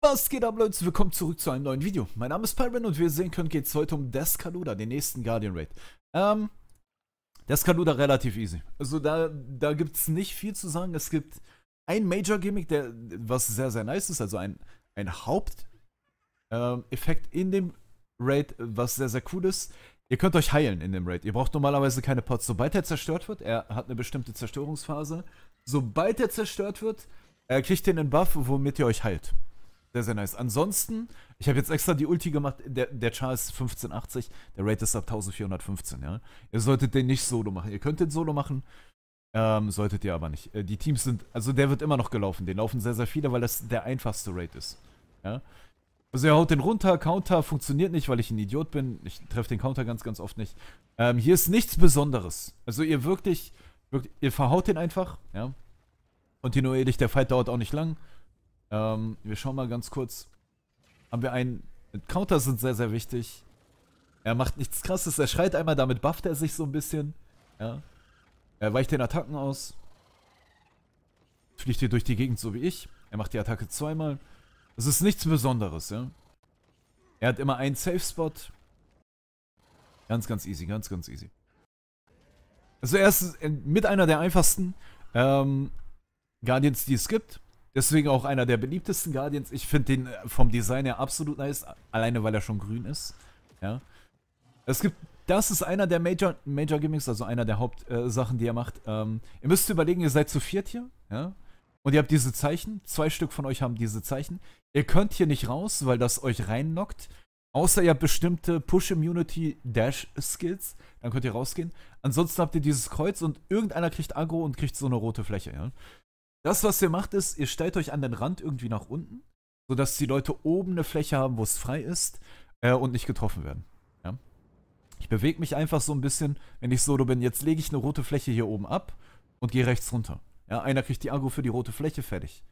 Was geht ab, Leute? Willkommen zurück zu einem neuen Video. Mein Name ist Pyron und wie ihr sehen könnt, geht es heute um Descaluda, den nächsten Guardian Raid. Ähm, Descaluda relativ easy. Also da, da gibt es nicht viel zu sagen. Es gibt ein Major-Gimmick, der was sehr, sehr nice ist, also ein, ein Haupteffekt ähm, in dem Raid, was sehr, sehr cool ist. Ihr könnt euch heilen in dem Raid. Ihr braucht normalerweise keine Pots. Sobald er zerstört wird, er hat eine bestimmte Zerstörungsphase, sobald er zerstört wird, äh, kriegt ihr einen Buff, womit ihr euch heilt. Sehr, sehr nice. Ansonsten, ich habe jetzt extra die Ulti gemacht, der, der Char ist 1580, der Rate ist ab 1415, ja. Ihr solltet den nicht solo machen. Ihr könnt den solo machen, ähm, solltet ihr aber nicht. Äh, die Teams sind, also der wird immer noch gelaufen. Den laufen sehr, sehr viele, weil das der einfachste Rate ist, ja. Also er haut den runter, Counter funktioniert nicht, weil ich ein Idiot bin. Ich treffe den Counter ganz, ganz oft nicht. Ähm, hier ist nichts Besonderes. Also ihr wirklich, wirklich, ihr verhaut den einfach, ja. Kontinuierlich, der Fight dauert auch nicht lang. Ähm, wir schauen mal ganz kurz. Haben wir einen... Counter sind sehr, sehr wichtig. Er macht nichts krasses. Er schreit einmal, damit bufft er sich so ein bisschen. Ja. Er weicht den Attacken aus. Fliegt hier durch die Gegend, so wie ich. Er macht die Attacke zweimal. Es ist nichts Besonderes, ja. Er hat immer einen Safe-Spot. Ganz, ganz easy, ganz, ganz easy. Also er ist mit einer der einfachsten ähm, Guardians, die es gibt. Deswegen auch einer der beliebtesten Guardians. Ich finde den äh, vom Design her absolut nice, alleine weil er schon grün ist. Ja. Es gibt, das ist einer der Major, Major Gimmicks, also einer der Hauptsachen, äh, die er macht. Ähm, ihr müsst überlegen, ihr seid zu viert hier, ja. Und ihr habt diese Zeichen. Zwei Stück von euch haben diese Zeichen. Ihr könnt hier nicht raus, weil das euch reinnockt. Außer ihr habt bestimmte Push-Immunity-Dash-Skills. Dann könnt ihr rausgehen. Ansonsten habt ihr dieses Kreuz und irgendeiner kriegt Agro und kriegt so eine rote Fläche, ja. Das, was ihr macht, ist, ihr stellt euch an den Rand irgendwie nach unten, sodass die Leute oben eine Fläche haben, wo es frei ist äh, und nicht getroffen werden. Ja? Ich bewege mich einfach so ein bisschen, wenn ich solo bin. Jetzt lege ich eine rote Fläche hier oben ab und gehe rechts runter. Ja, einer kriegt die Agro für die rote Fläche fertig.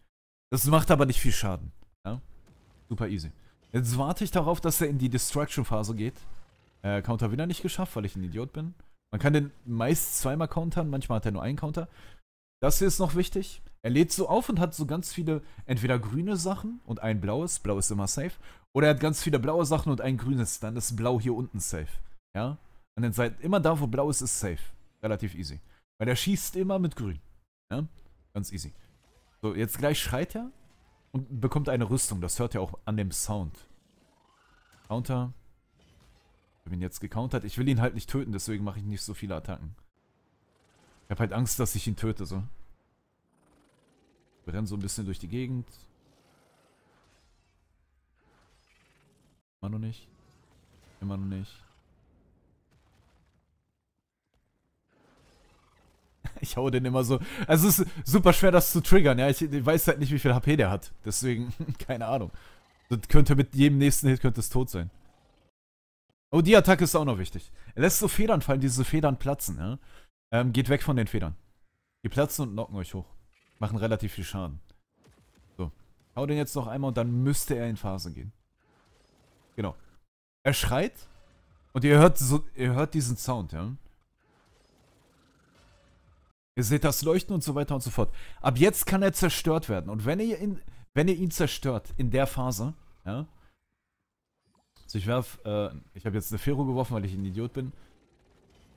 Das macht aber nicht viel Schaden. Ja? Super easy. Jetzt warte ich darauf, dass er in die Destruction-Phase geht. Äh, Counter wieder nicht geschafft, weil ich ein Idiot bin. Man kann den meist zweimal countern, manchmal hat er nur einen Counter. Das hier ist noch wichtig. Er lädt so auf und hat so ganz viele, entweder grüne Sachen und ein blaues, blau ist immer safe, oder er hat ganz viele blaue Sachen und ein grünes, dann ist blau hier unten safe. Ja? An den Seiten, immer da, wo blau ist, ist safe. Relativ easy. Weil er schießt immer mit grün. Ja? Ganz easy. So, jetzt gleich schreit er und bekommt eine Rüstung. Das hört ihr auch an dem Sound. Counter. Ich habe ihn jetzt gecountert. Ich will ihn halt nicht töten, deswegen mache ich nicht so viele Attacken. Ich habe halt Angst, dass ich ihn töte, so. Wir rennen so ein bisschen durch die Gegend. Immer noch nicht. Immer noch nicht. Ich hau den immer so. Also es ist super schwer, das zu triggern, ja. Ich, ich weiß halt nicht, wie viel HP der hat. Deswegen, keine Ahnung. Das könnte mit jedem nächsten Hit könnte es tot sein. Oh, die Attacke ist auch noch wichtig. Er lässt so Federn fallen, diese Federn platzen, ja. Ähm, geht weg von den Federn. Die platzen und knocken euch hoch. Machen relativ viel Schaden. So. Hau den jetzt noch einmal und dann müsste er in Phase gehen. Genau. Er schreit und ihr hört so, ihr hört diesen Sound, ja. Ihr seht das Leuchten und so weiter und so fort. Ab jetzt kann er zerstört werden. Und wenn ihr ihn, wenn ihr ihn zerstört in der Phase, ja. Also ich werf, äh, ich habe jetzt eine Fero geworfen, weil ich ein Idiot bin.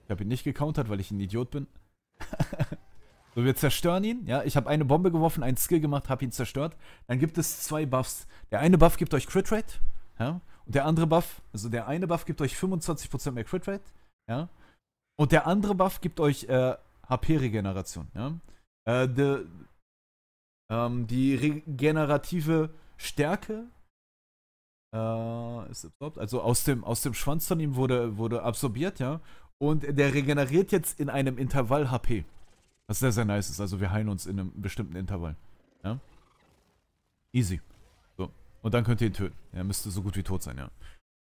Ich habe ihn nicht gecountert, weil ich ein Idiot bin. so, wir zerstören ihn. Ja, ich habe eine Bombe geworfen, einen Skill gemacht, habe ihn zerstört. Dann gibt es zwei Buffs. Der eine Buff gibt euch Crit Rate. Ja. Und der andere Buff, also der eine Buff gibt euch 25% mehr Crit Rate. Ja. Und der andere Buff gibt euch äh, HP-Regeneration. Ja. Äh, de, ähm, die regenerative Stärke äh, ist absorbt, also aus dem, aus dem Schwanz von ihm wurde, wurde absorbiert, ja. Und der regeneriert jetzt in einem Intervall HP. Was sehr, sehr nice ist. Also wir heilen uns in einem bestimmten Intervall. Ja? Easy. So. Und dann könnt ihr ihn töten. Er müsste so gut wie tot sein, ja.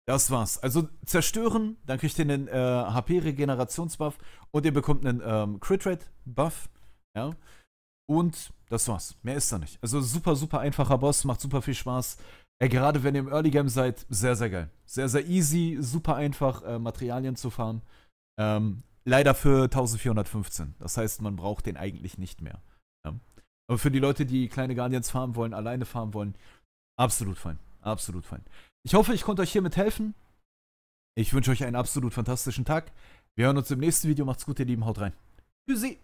Das war's. Also zerstören, dann kriegt ihr einen äh, HP-Regenerationsbuff und ihr bekommt einen ähm, Crit-Rate-Buff. Ja. Und das war's. Mehr ist da nicht. Also super, super einfacher Boss, macht super viel Spaß. Äh, gerade wenn ihr im Early Game seid, sehr, sehr geil. Sehr, sehr easy, super einfach, äh, Materialien zu fahren. Ähm, leider für 1415. Das heißt, man braucht den eigentlich nicht mehr. Ja. Aber für die Leute, die kleine Guardians farmen wollen, alleine farmen wollen, Absolut fein. Absolut fein. Ich hoffe, ich konnte euch hiermit helfen. Ich wünsche euch einen absolut fantastischen Tag. Wir hören uns im nächsten Video. Macht's gut, ihr Lieben. Haut rein. Tschüssi.